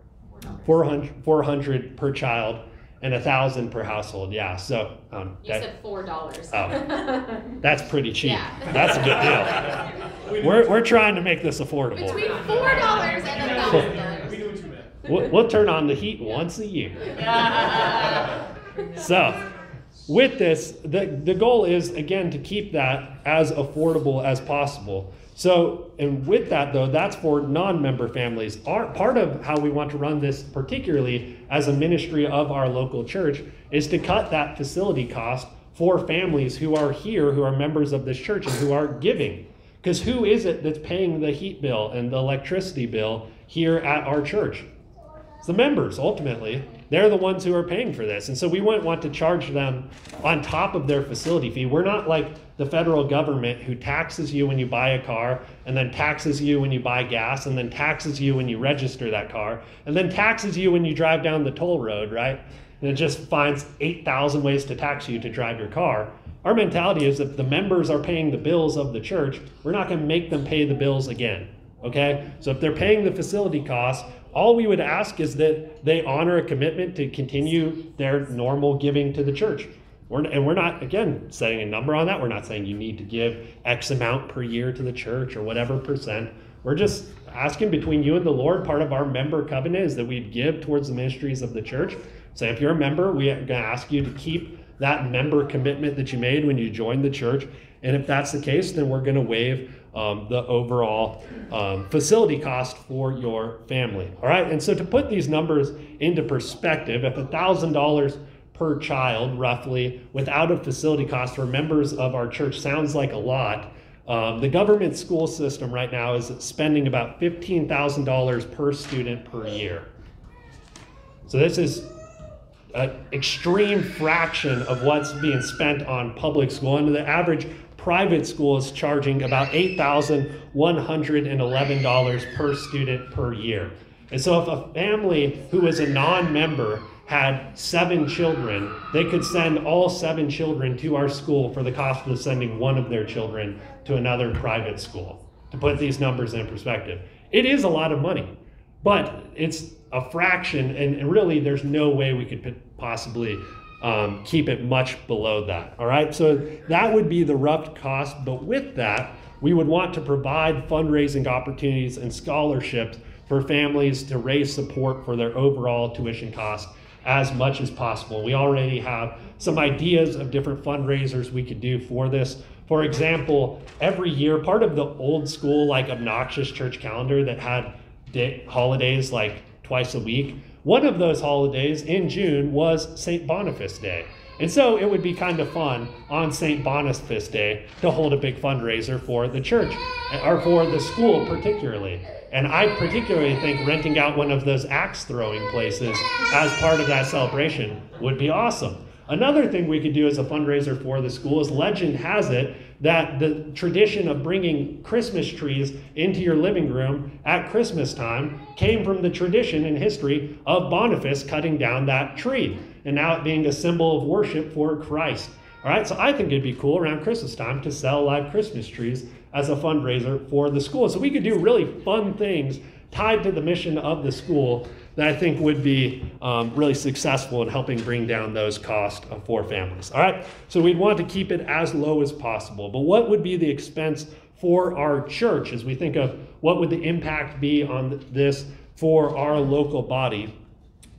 400, 400 per child and a thousand per household. Yeah. So um, You that, said four dollars. Oh. (laughs) that's pretty cheap. Yeah. That's a good deal. We're, we're trying to make this affordable. Between four dollars and a thousand dollars. We'll, we'll turn on the heat once a year. (laughs) So, with this, the, the goal is again to keep that as affordable as possible. So, and with that though, that's for non-member families. Our, part of how we want to run this, particularly as a ministry of our local church, is to cut that facility cost for families who are here, who are members of this church, and who are giving. Because who is it that's paying the heat bill and the electricity bill here at our church? It's the members, ultimately. They're the ones who are paying for this. And so we wouldn't want to charge them on top of their facility fee. We're not like the federal government who taxes you when you buy a car, and then taxes you when you buy gas, and then taxes you when you register that car, and then taxes you when you drive down the toll road, right? And it just finds 8,000 ways to tax you to drive your car. Our mentality is that the members are paying the bills of the church, we're not going to make them pay the bills again. Okay? So if they're paying the facility costs, all we would ask is that they honor a commitment to continue their normal giving to the church. We're, and we're not, again, setting a number on that. We're not saying you need to give X amount per year to the church or whatever percent. We're just asking between you and the Lord. Part of our member covenant is that we'd give towards the ministries of the church. So if you're a member, we're going to ask you to keep that member commitment that you made when you joined the church. And if that's the case, then we're going to waive um, the overall um, facility cost for your family. All right. And so to put these numbers into perspective, if $1,000 per child, roughly, without a facility cost for members of our church sounds like a lot. Um, the government school system right now is spending about $15,000 per student per year. So this is an extreme fraction of what's being spent on public school. And the average private school is charging about $8,111 per student per year. And so if a family who is a non-member had seven children, they could send all seven children to our school for the cost of sending one of their children to another private school. To put these numbers in perspective, it is a lot of money, but it's a fraction, and really there's no way we could possibly um, keep it much below that. All right, so that would be the rough cost, but with that, we would want to provide fundraising opportunities and scholarships for families to raise support for their overall tuition costs as much as possible. We already have some ideas of different fundraisers we could do for this. For example, every year, part of the old school, like obnoxious church calendar that had holidays like twice a week, one of those holidays in June was St. Boniface Day. And so it would be kind of fun on St. Boniface Day to hold a big fundraiser for the church or for the school, particularly. And I particularly think renting out one of those axe throwing places as part of that celebration would be awesome. Another thing we could do as a fundraiser for the school is legend has it that the tradition of bringing Christmas trees into your living room at Christmas time came from the tradition and history of Boniface cutting down that tree and now it being a symbol of worship for Christ. All right, so I think it'd be cool around Christmas time to sell live Christmas trees as a fundraiser for the school. So we could do really fun things tied to the mission of the school that I think would be um, really successful in helping bring down those costs for families. All right, so we'd want to keep it as low as possible. But what would be the expense for our church as we think of what would the impact be on this for our local body?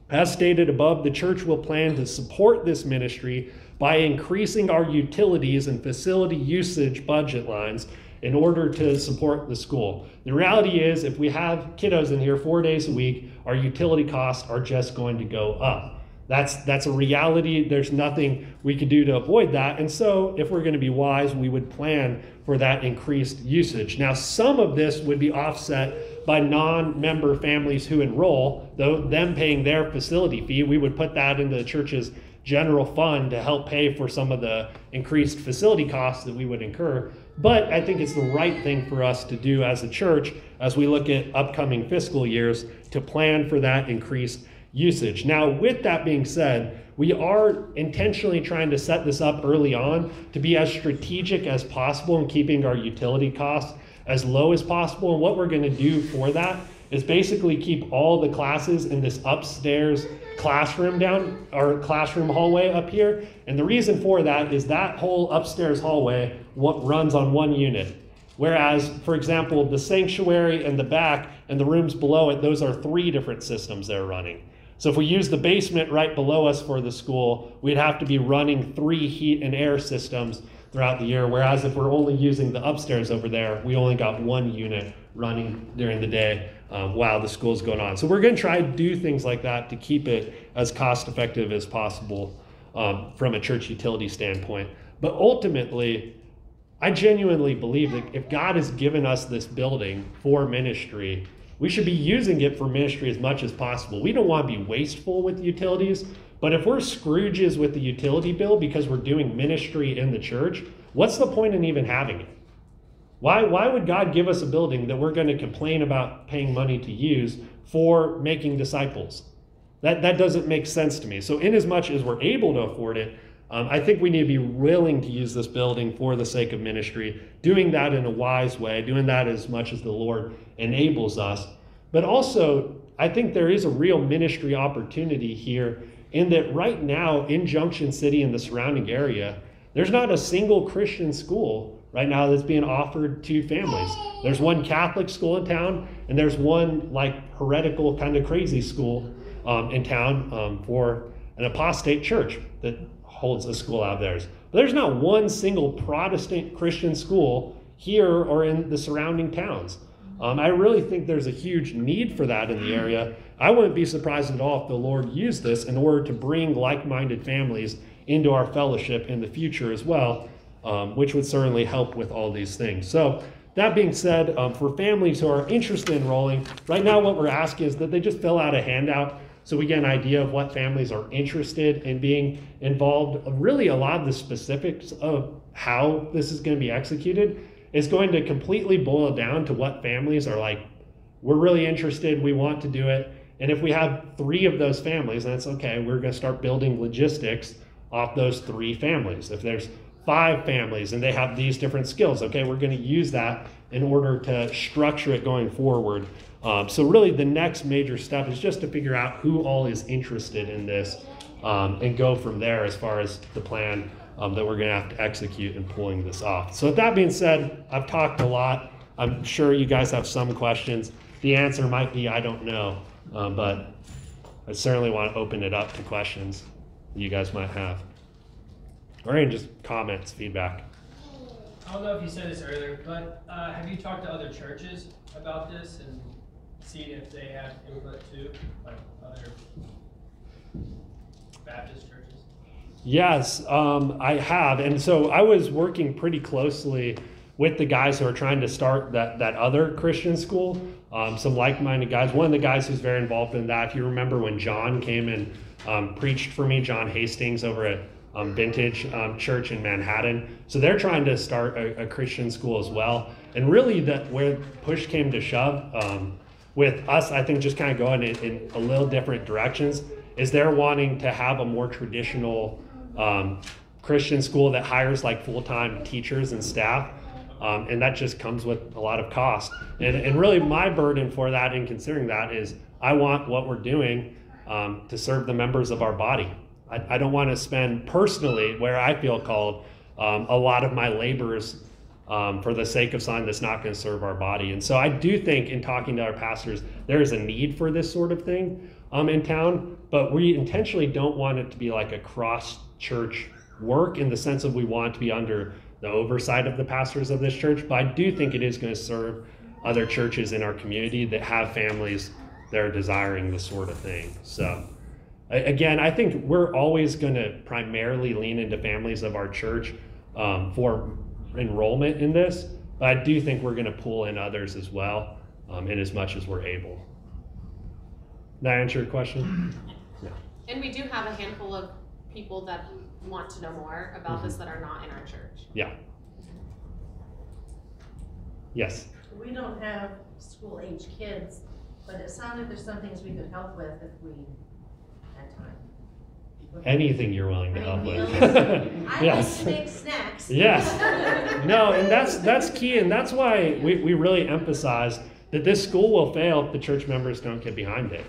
As stated above, the church will plan to support this ministry by increasing our utilities and facility usage budget lines in order to support the school. The reality is, if we have kiddos in here four days a week, our utility costs are just going to go up. That's, that's a reality. There's nothing we could do to avoid that. And so, if we're going to be wise, we would plan for that increased usage. Now, some of this would be offset by non-member families who enroll, though them paying their facility fee. We would put that into the church's general fund to help pay for some of the increased facility costs that we would incur. But I think it's the right thing for us to do as a church as we look at upcoming fiscal years to plan for that increased usage. Now, with that being said, we are intentionally trying to set this up early on to be as strategic as possible in keeping our utility costs as low as possible. And what we're going to do for that is basically keep all the classes in this upstairs classroom down or classroom hallway up here. And the reason for that is that whole upstairs hallway what runs on one unit. Whereas, for example, the sanctuary and the back and the rooms below it, those are three different systems they're running. So if we use the basement right below us for the school, we'd have to be running three heat and air systems throughout the year. Whereas if we're only using the upstairs over there, we only got one unit running during the day um, while the school's going on. So we're going to try to do things like that to keep it as cost effective as possible um, from a church utility standpoint. But ultimately, I genuinely believe that if God has given us this building for ministry, we should be using it for ministry as much as possible. We don't want to be wasteful with utilities, but if we're Scrooges with the utility bill because we're doing ministry in the church, what's the point in even having it? Why, why would God give us a building that we're going to complain about paying money to use for making disciples? That, that doesn't make sense to me. So, in as much as we're able to afford it, um, I think we need to be willing to use this building for the sake of ministry, doing that in a wise way, doing that as much as the Lord enables us. But also, I think there is a real ministry opportunity here in that right now in Junction City and the surrounding area, there's not a single Christian school right now that's being offered to families. There's one Catholic school in town, and there's one like heretical kind of crazy school um, in town um, for an apostate church that holds a school out of theirs. But there's not one single Protestant Christian school here or in the surrounding towns. Um, I really think there's a huge need for that in the area. I wouldn't be surprised at all if the Lord used this in order to bring like minded families into our fellowship in the future as well um, which would certainly help with all these things. So, that being said, um, for families who are interested in enrolling, right now what we're asking is that they just fill out a handout so we get an idea of what families are interested in being involved. Really, a lot of the specifics of how this is going to be executed is going to completely boil down to what families are like, we're really interested, we want to do it. And if we have three of those families, that's okay, we're going to start building logistics off those three families. If there's five families and they have these different skills. Okay, we're going to use that in order to structure it going forward. Um, so, really, the next major step is just to figure out who all is interested in this um, and go from there as far as the plan um, that we're going to have to execute in pulling this off. So, with that being said, I've talked a lot. I'm sure you guys have some questions. The answer might be I don't know, um, but I certainly want to open it up to questions you guys might have or even just comments, feedback. I don't know if you said this earlier, but uh, have you talked to other churches about this and seen if they have input too, like other Baptist churches? Yes, um, I have. And so I was working pretty closely with the guys who are trying to start that, that other Christian school, um, some like minded guys. One of the guys who's very involved in that, if you remember when John came and um, preached for me, John Hastings over at um, Vintage um, Church in Manhattan. So they're trying to start a, a Christian school as well. And really, that where push came to shove um, with us, I think just kind of going in, in a little different directions, is they're wanting to have a more traditional um, Christian school that hires like full time teachers and staff. Um, and that just comes with a lot of cost. And, and really, my burden for that and considering that is I want what we're doing um, to serve the members of our body. I, I don't want to spend personally, where I feel called, um, a lot of my labors um, for the sake of something that's not going to serve our body. And so I do think, in talking to our pastors, there is a need for this sort of thing um, in town, but we intentionally don't want it to be like a cross church work in the sense of we want to be under the oversight of the pastors of this church, but I do think it is going to serve other churches in our community that have families that are desiring this sort of thing. So, again, I think we're always going to primarily lean into families of our church um, for enrollment in this, but I do think we're going to pull in others as well um, in as much as we're able. Did that answer your question? Yeah. (clears throat) And we do have a handful of people that want to know more about this that are not in our church. Yeah. Yes. We don't have school-age kids, but it sounded like there's some things we could help with if we had time. Anything you're willing to help with. meals, (laughs) I like yes. make snacks. Yes. (laughs) No, and that's that's key, and that's why we, we really emphasize that this school will fail if the church members don't get behind it.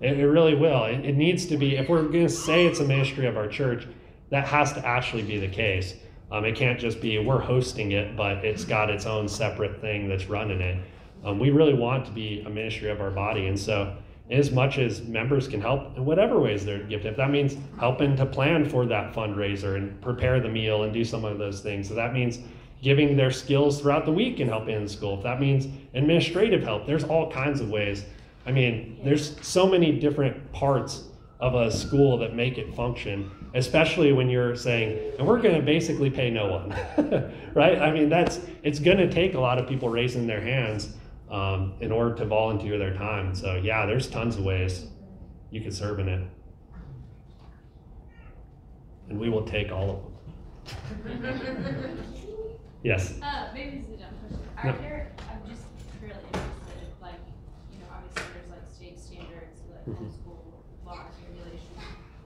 It, it really will. It, it needs to be, if we're going to say it's a ministry of our church, that has to actually be the case. Um, it can't just be we're hosting it, but it's got its own separate thing that's running it. Um, we really want to be a ministry of our body, and so as much as members can help in whatever ways they're gifted, if that means helping to plan for that fundraiser and prepare the meal and do some of those things, if that means giving their skills throughout the week and helping in school, if that means administrative help, there's all kinds of ways. I mean, there's so many different parts of a school that make it function, especially when you're saying, and we're going to basically pay no one, (laughs) right? I mean, that's it's going to take a lot of people raising their hands um, in order to volunteer their time. So yeah, there's tons of ways you can serve in it, and we will take all of them. (laughs) Yes. Uh, maybe this is a dumb question. Are No. there, I'm just really interested, like, you know, obviously there's like state standards, like Mhm. homeschool laws, regulations.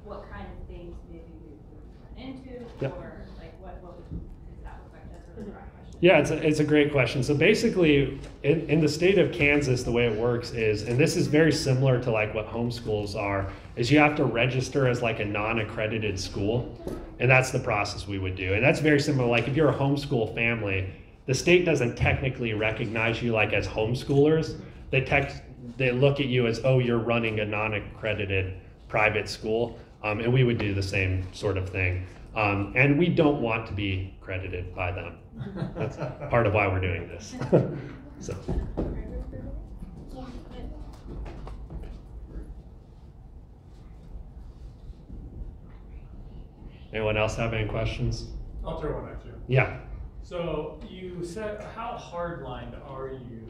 What kind of things maybe we would run into, Yep. or like what, what would, does that look like? That's really the right question. Yeah, it's a, it's a great question. So basically, in, in the state of Kansas, the way it works is, and this is very similar to like what homeschools are, is you have to register as like a non-accredited school, and that's the process we would do. And that's very similar. Like if you're a homeschool family, the state doesn't technically recognize you like as homeschoolers. They tech, they look at you as oh you're running a non-accredited private school, um, and we would do the same sort of thing. Um, and we don't want to be credited by them. That's part of why we're doing this. (laughs) so, anyone else have any questions? I'll throw one at you. Yeah. So you said, how hardlined are you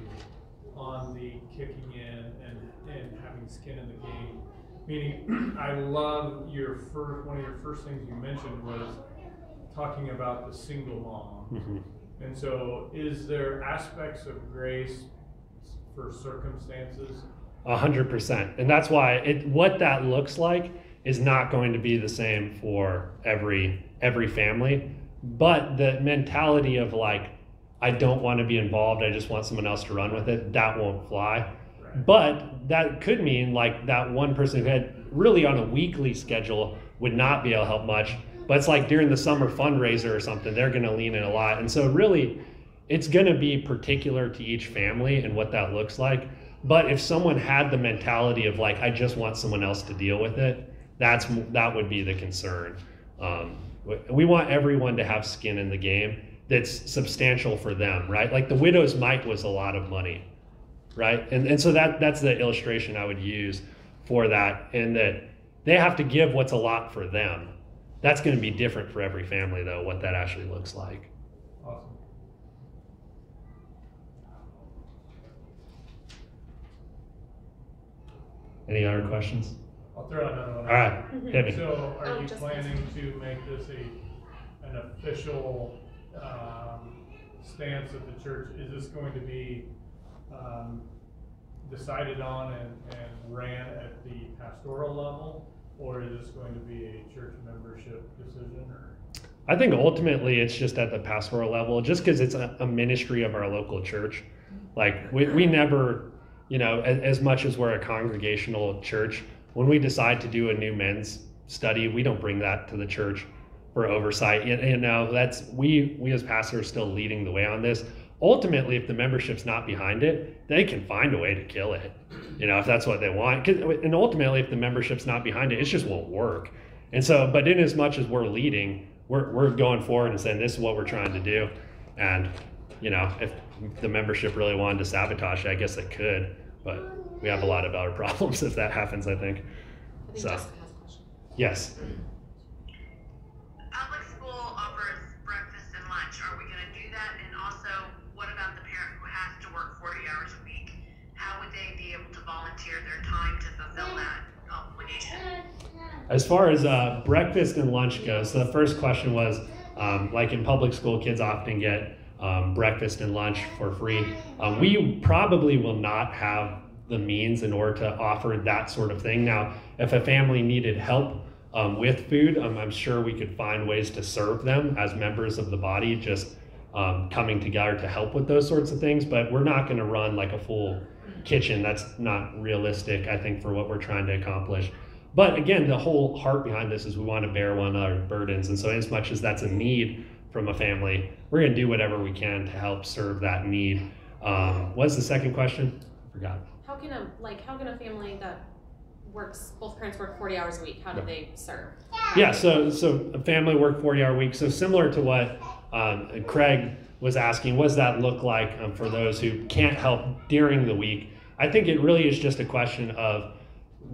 on the kicking in and, and having skin in the game? Meaning, (clears throat) I love your first, one of your first things you mentioned was talking about the single mom. Mhm. And so is there aspects of grace for circumstances? A hundred percent, and that's why it what that looks like is not going to be the same for every every family. But the mentality of like, I don't want to be involved. I just want someone else to run with it. That won't fly. But that could mean like that one person who had really on a weekly schedule would not be able to help much. But it's like during the summer fundraiser or something, they're going to lean in a lot. And so really, it's going to be particular to each family and what that looks like. But if someone had the mentality of like, I just want someone else to deal with it, that's that would be the concern. Um, we want everyone to have skin in the game, that's substantial for them, right? Like the widow's mite was a lot of money, right? And and so that that's the illustration I would use for that, and that they have to give what's a lot for them. That's going to be different for every family, though, what that actually looks like. Awesome. Any other questions? I'll throw another one. All right, hit me. So Oh, are you planning to make this a, an official, um, stance of the church? Is this going to be, um, decided on and, and ran at the pastoral level? Or is this going to be a church membership decision or? I think ultimately it's just at the pastoral level, just because it's a, a ministry of our local church. Like we, we never, you know, as, as much as we're a congregational church, when we decide to do a new men's study, we don't bring that to the church for oversight. You, you know, that's we we as pastors still leading the way on this. Ultimately, if the membership's not behind it, they can find a way to kill it. You know, if that's what they want. And ultimately, if the membership's not behind it, it just won't work. And so, but in as much as we're leading, we're, we're going forward and saying this is what we're trying to do. And, you know, if the membership really wanted to sabotage it, I guess it could. But we have a lot of other (laughs) problems if that happens, I think. I think So. Has a question. Yes. Public school offers breakfast and lunch. Are we gonna do that? And also, what about the parent who has to work forty hours a week? How would they be able to volunteer their time to fulfill that obligation? As far as uh, breakfast and lunch goes, the first question was um, like in public school, kids often get um, breakfast and lunch for free. Um, we probably will not have the means in order to offer that sort of thing. Now, if a family needed help um, with food, um, I'm sure we could find ways to serve them as members of the body, just um, coming together to help with those sorts of things. But we're not going to run like a full kitchen. That's not realistic, I think, for what we're trying to accomplish. But again, the whole heart behind this is we want to bear one another's burdens. And so, as much as that's a need from a family, we're going to do whatever we can to help serve that need. Um, what's the second question? I forgot. How can a like how can a family that works both parents work forty hours a week? How do Yeah. they serve? Yeah, so so a family work 40 hour week. So similar to what um, Craig was asking, what does that look like um, for those who can't help during the week? I think it really is just a question of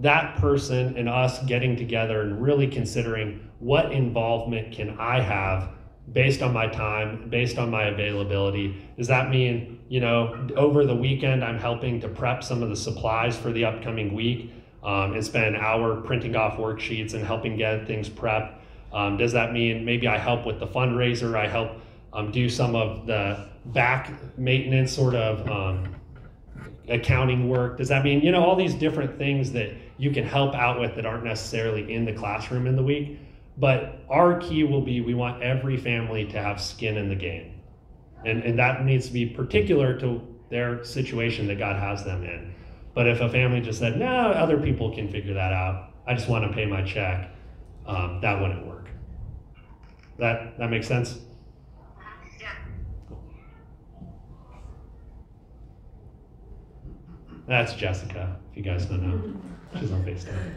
that person and us getting together and really considering what involvement can I have based on my time, based on my availability. Does that mean, you know, over the weekend I'm helping to prep some of the supplies for the upcoming week um, and spend an hour printing off worksheets and helping get things prepped? Um, does that mean maybe I help with the fundraiser? I help um, do some of the back maintenance sort of um, accounting work? Does that mean, you know, all these different things that you can help out with that aren't necessarily in the classroom in the week? But our key will be we want every family to have skin in the game. And, and that needs to be particular to their situation that God has them in. But if a family just said, no, other people can figure that out, I just want to pay my check, um, that wouldn't work. That, that makes sense? Yeah. That's Jessica, if you guys don't know. She's on FaceTime.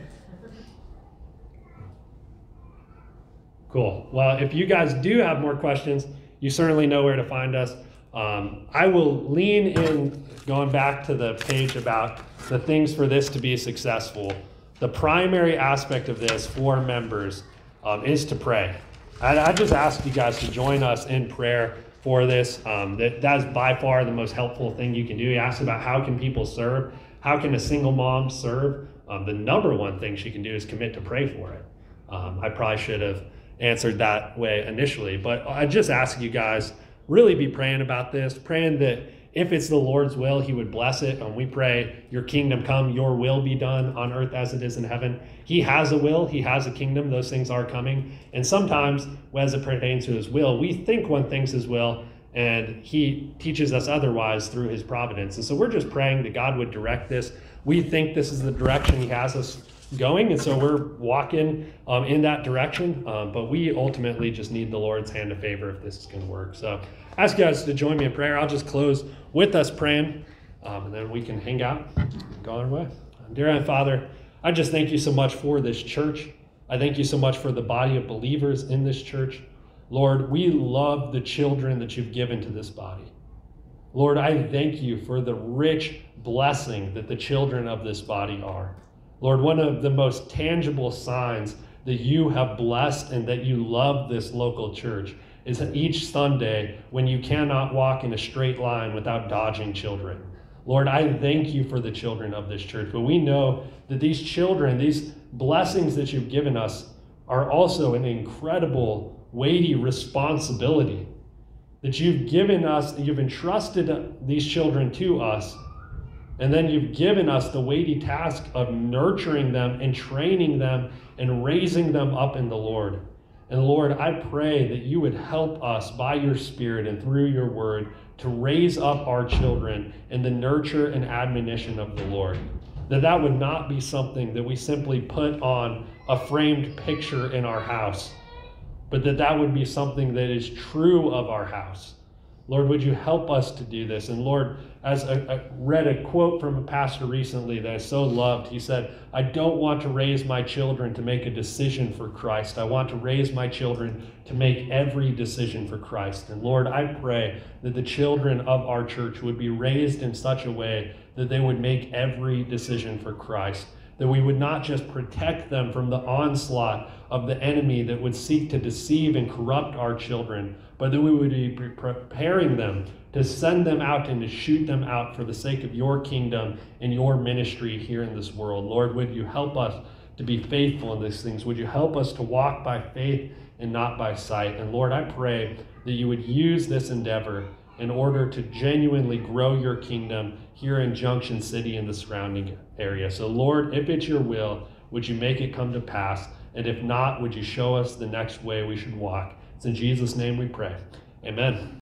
Cool. Well, if you guys do have more questions, you certainly know where to find us. Um, I will lean in, going back to the page about the things for this to be successful. The primary aspect of this for members um, is to pray. I, I just ask you guys to join us in prayer for this. Um, that, that is by far the most helpful thing you can do. He asked about how can people serve? How can a single mom serve? Um, the number one thing she can do is commit to pray for it. Um, I probably should have answered that way initially, but I just ask you guys really be praying about this, praying that if it's the Lord's will, He would bless it. And we pray, Your kingdom come, Your will be done on earth as it is in heaven. He has a will, He has a kingdom. Those things are coming. And sometimes, as it pertains to His will, we think one thinks His will, and He teaches us otherwise through His providence. And so we're just praying that God would direct this. We think this is the direction He has us going, and so we're walking um, in that direction. Um, but we ultimately just need the Lord's hand of favor if this is going to work. So, ask you guys to join me in prayer. I'll just close with us praying, um, and then we can hang out, go our way. Dear Heavenly Father, I just thank you so much for this church. I thank you so much for the body of believers in this church. Lord, we love the children that you've given to this body. Lord, I thank you for the rich blessing that the children of this body are. Lord, one of the most tangible signs that you have blessed and that you love this local church is that each Sunday when you cannot walk in a straight line without dodging children. Lord, I thank you for the children of this church, but we know that these children, these blessings that you've given us, are also an incredible, weighty responsibility that you've given us, you've entrusted these children to us, and then you've given us the weighty task of nurturing them and training them and raising them up in the Lord. And Lord, I pray that you would help us by your Spirit and through your word to raise up our children in the nurture and admonition of the Lord. That that would not be something that we simply put on a framed picture in our house, but that that would be something that is true of our house. Lord, would you help us to do this? And Lord, as I, I, read a quote from a pastor recently that I so loved, he said, I don't want to raise my children to make a decision for Christ. I want to raise my children to make every decision for Christ. And Lord, I pray that the children of our church would be raised in such a way that they would make every decision for Christ that we would not just protect them from the onslaught of the enemy that would seek to deceive and corrupt our children, but that we would be preparing them to send them out and to shoot them out for the sake of your kingdom and your ministry here in this world. Lord, would you help us to be faithful in these things? Would you help us to walk by faith and not by sight? And Lord, I pray that you would use this endeavor in order to genuinely grow your kingdom here in Junction City and the surrounding area. So, Lord, if it's your will, would you make it come to pass? And if not, would you show us the next way we should walk? It's in Jesus' name we pray. Amen.